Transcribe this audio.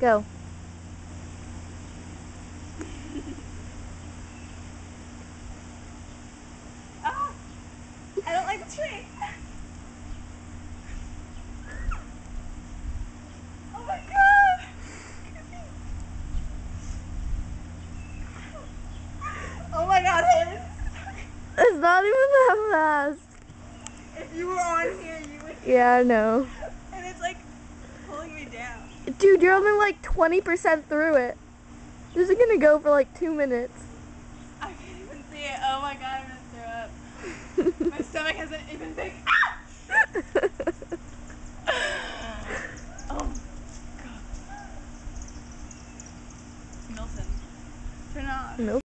Go. Ah! I don't like the tree. Oh my god! Oh my god, Hayden. It's not even that fast. If you were on here, you would. Yeah, I know. Dude, you're only like 20% through it. This is gonna go for like two minutes. I can't even see it. Oh my god, I'm gonna throw up. my stomach hasn't even been. Ah! oh god. Milton. Turn off. Nope.